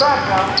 Stop now.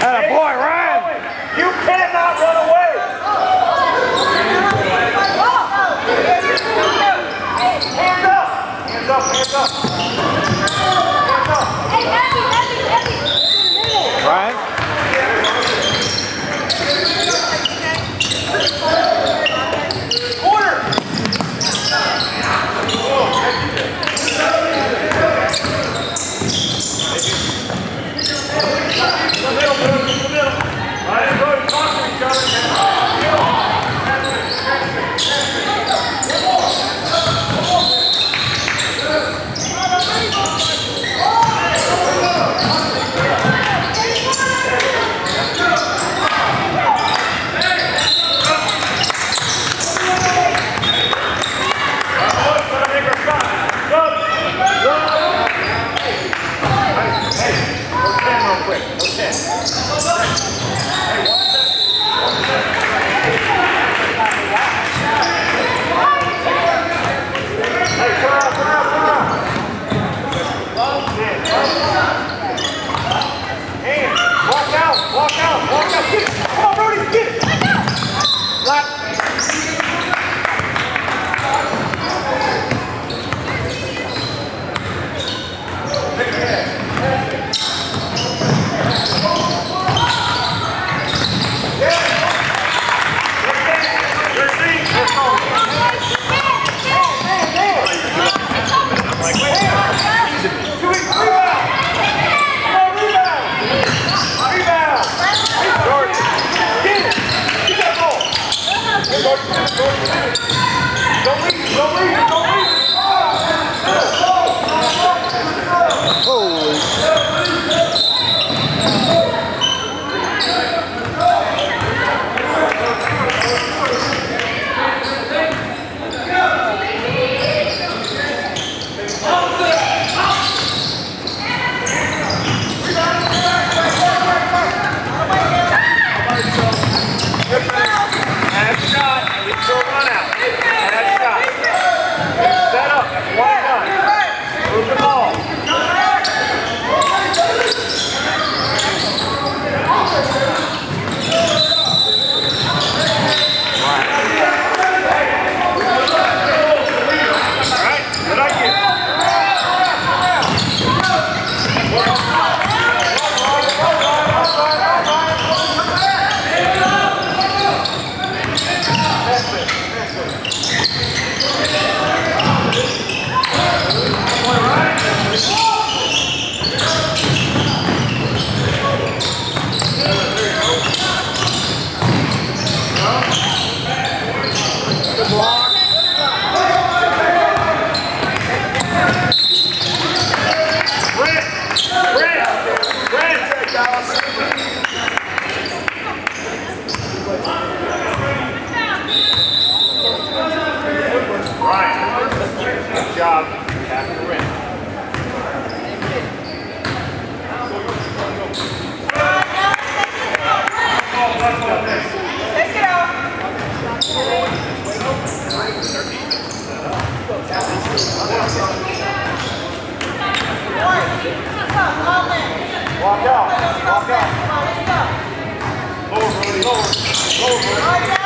Atta hey, boy, Ryan! You cannot run away! Hands up! Hands up, hands up! Over.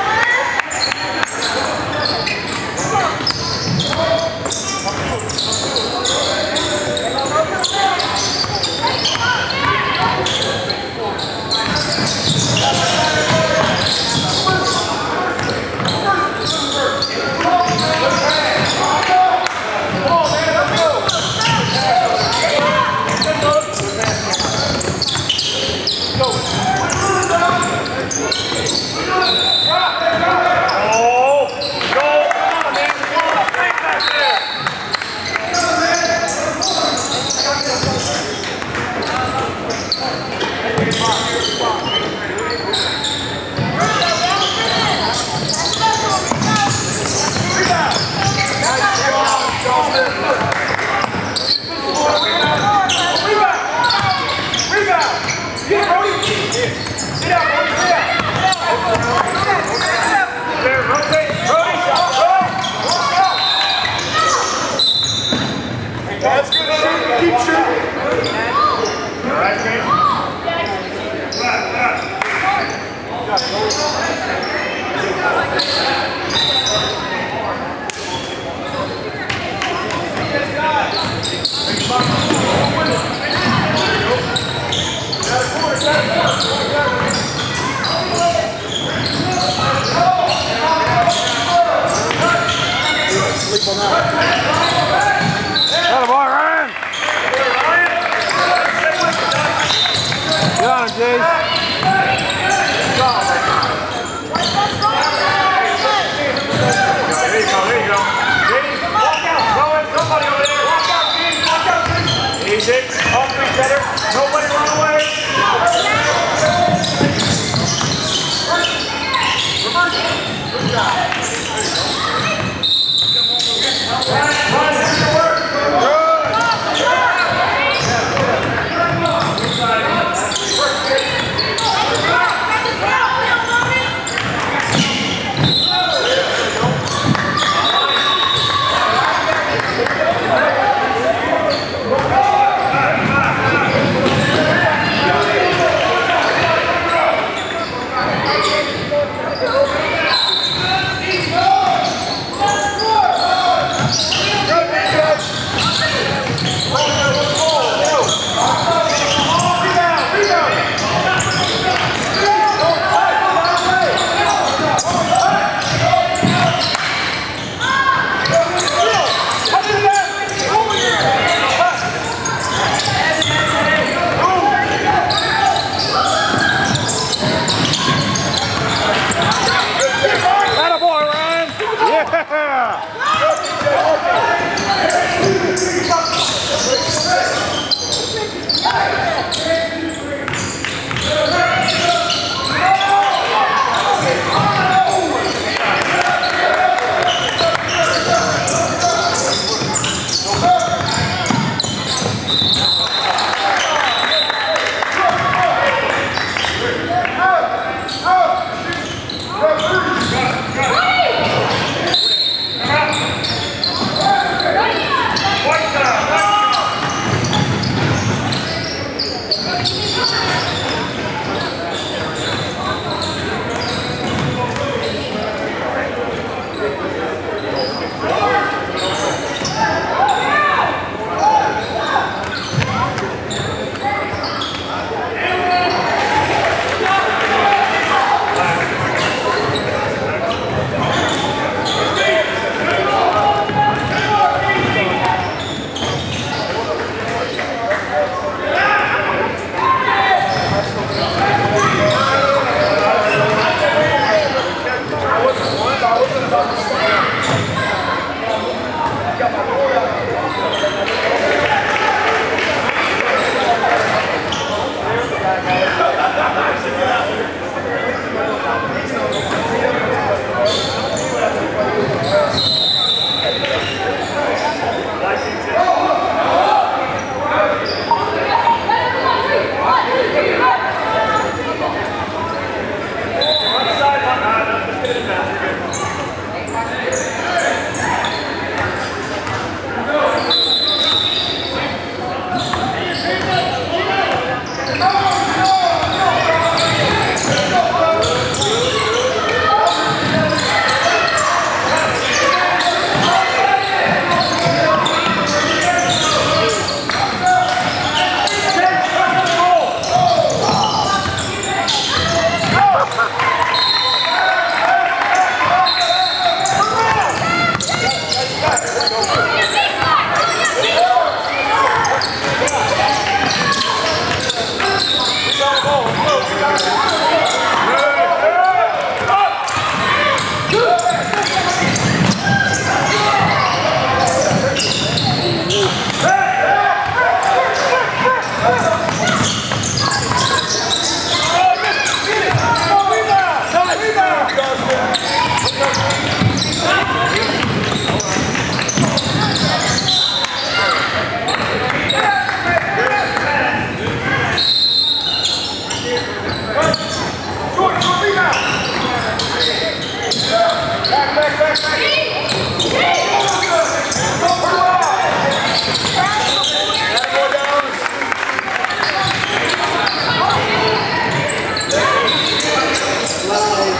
Right.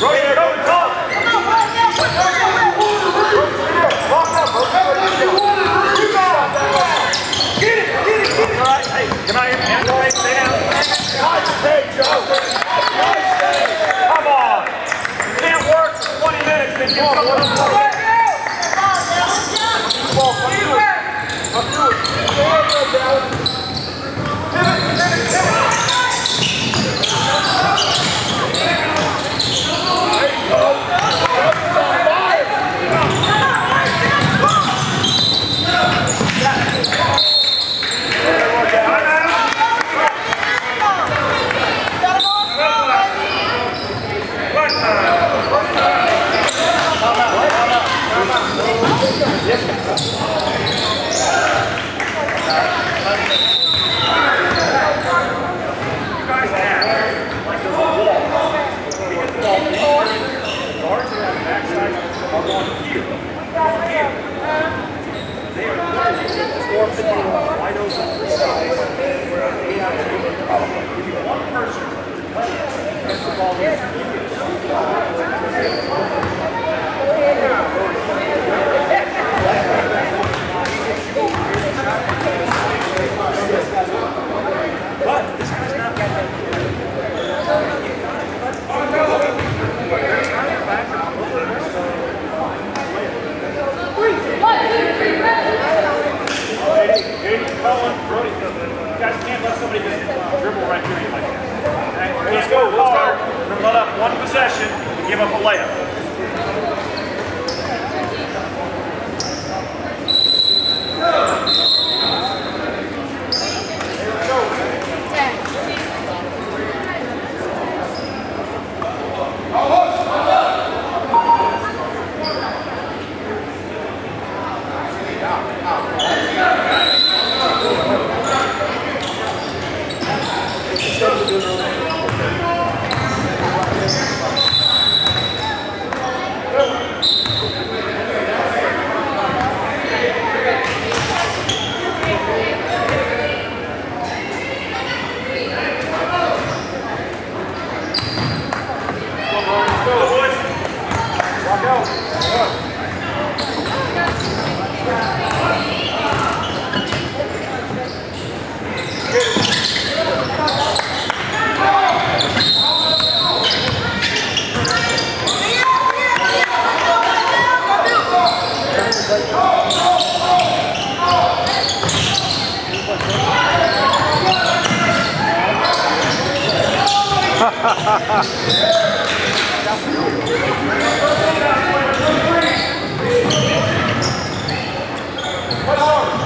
Right here. all these possession give up a layup. One more.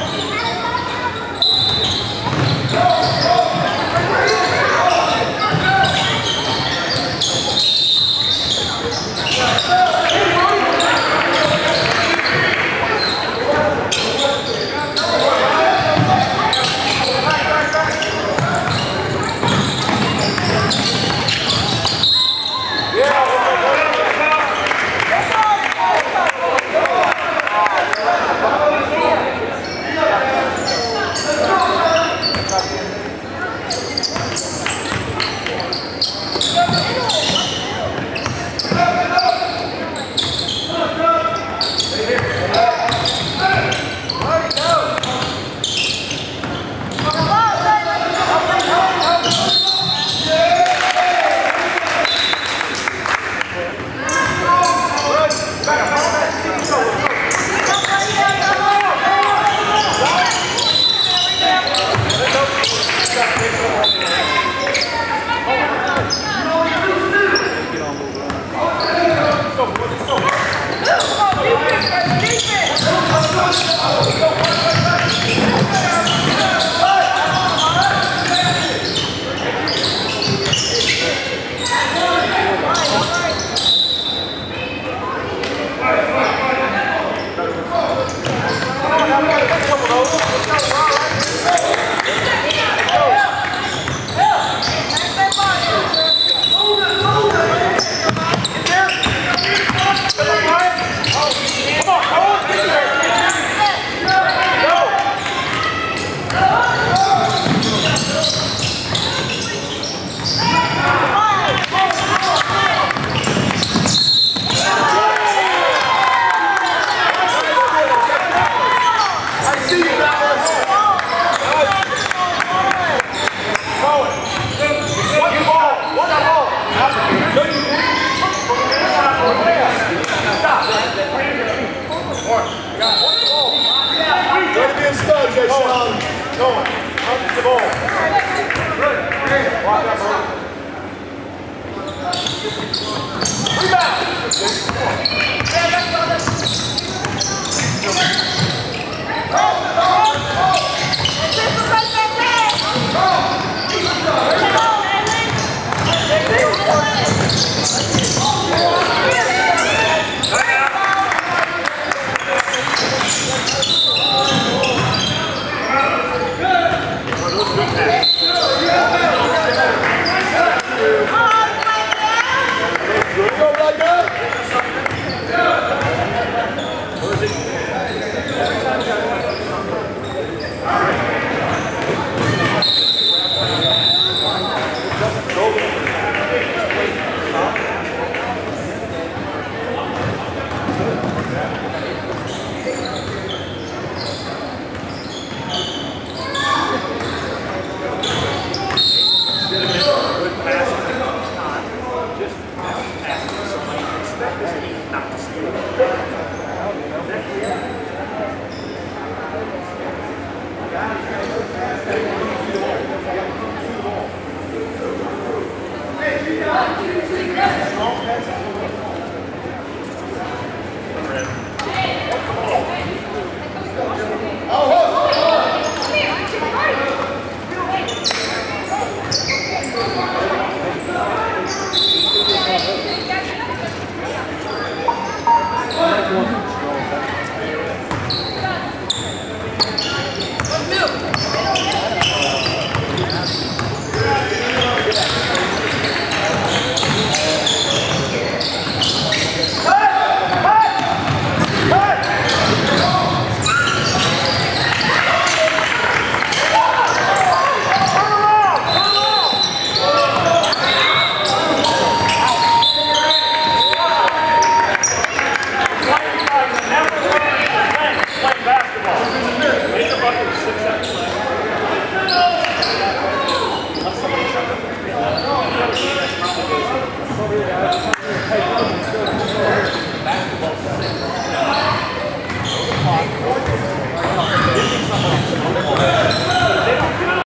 not to steal.